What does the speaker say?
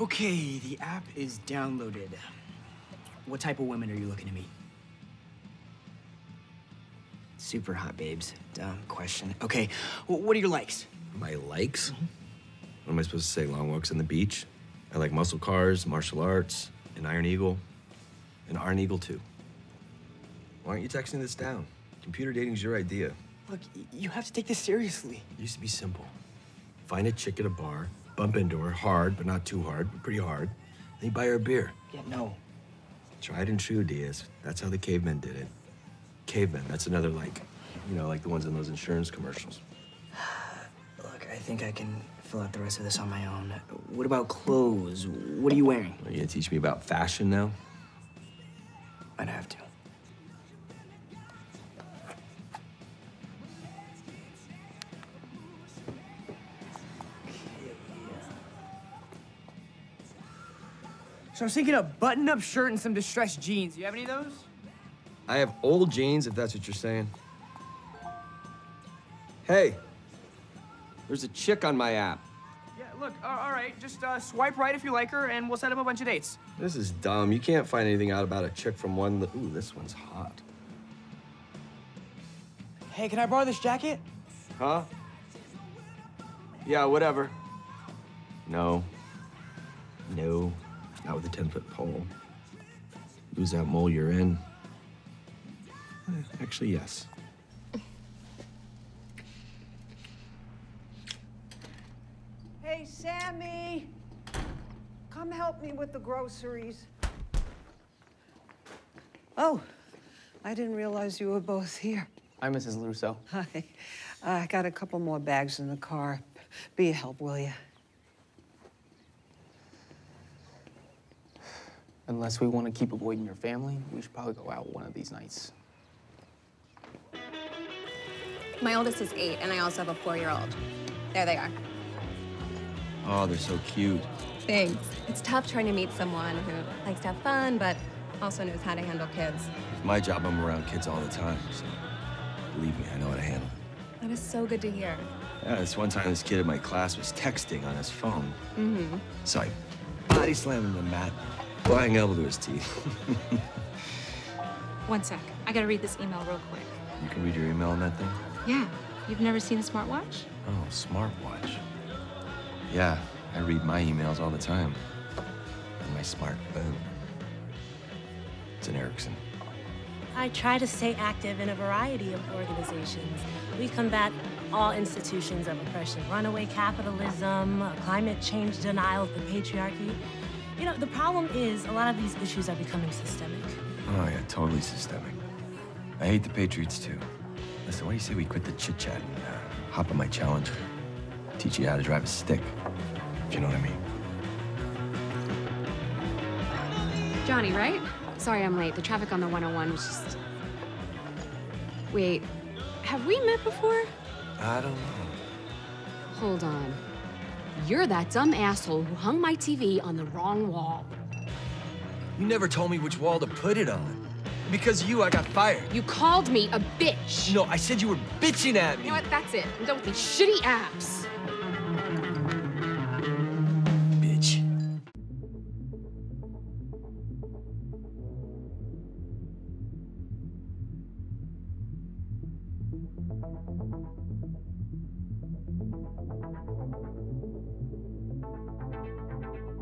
Okay, the app is downloaded. What type of women are you looking to meet? Super hot babes. Dumb question. Okay, wh- what are your likes? My likes? Mm-hmm. What am I supposed to say? Long walks on the beach? I like muscle cars, martial arts, an Iron Eagle, an Iron Eagle too. Why aren't you texting this down? Computer dating's your idea. Look, you have to take this seriously. It used to be simple. Find a chick at a bar, bump into her hard, but not too hard, but pretty hard. Then you buy her a beer. Yeah, no. Tried and true, Diaz. That's how the cavemen did it. Cavemen, that's another like, you know, like the ones in those insurance commercials. Look, I think I can fill out the rest of this on my own. What about clothes? What are you wearing? Are you gonna teach me about fashion now? I'd have to. So I was thinking a button-up shirt and some distressed jeans. You have any of those? I have old jeans, if that's what you're saying. Hey, there's a chick on my app. Yeah, look, uh, all right. Just uh, swipe right if you like her, and we'll set up a bunch of dates. This is dumb. You can't find anything out about a chick from one. Ooh, this one's hot. Hey, can I borrow this jacket? Huh? Yeah, whatever. No. No. Not with a 10 foot pole. Lose that mole you're in. Eh, Actually, yes. Hey, Sammy! Come help me with the groceries. Oh, I didn't realize you were both here. I'm Mrs. LaRusso. Hi. I got a couple more bags in the car. Be a help, will you? Unless we want to keep avoiding your family, we should probably go out one of these nights. My oldest is eight, and I also have a four-year-old. There they are. Oh, they're so cute. Thanks. It's tough trying to meet someone who likes to have fun, but also knows how to handle kids. It's my job. I'm around kids all the time, so believe me, I know how to handle it. That is so good to hear. Yeah, this one time this kid in my class was texting on his phone. Mm-hmm. So I body slammed him to the mat, flying elbow to his teeth. One sec. I gotta read this email real quick. you can read your email on that thing? Yeah. You've never seen a smartwatch? Oh, smartwatch. Yeah, I read my emails all the time. On my smartphone. It's an Ericsson. I try to stay active in a variety of organizations. We combat all institutions of oppression runaway capitalism, climate change denial, the patriarchy. You know, the problem is a lot of these issues are becoming systemic. Oh, yeah, totally systemic. I hate the Patriots, too. Listen, what do you say we quit the chit chat and uh, hop on my challenger? Teach you how to drive a stick, if you know what I mean. Johnny, right? Sorry I'm late. The traffic on the 101 was just. Wait, have we met before? I don't know. Hold on. You're that dumb asshole who hung my TV on the wrong wall. You never told me which wall to put it on. Because of you, I got fired. You called me a bitch. No, I said you were bitching at me. You know what? That's it. I'm done with these shitty apps. Bitch. Thank you.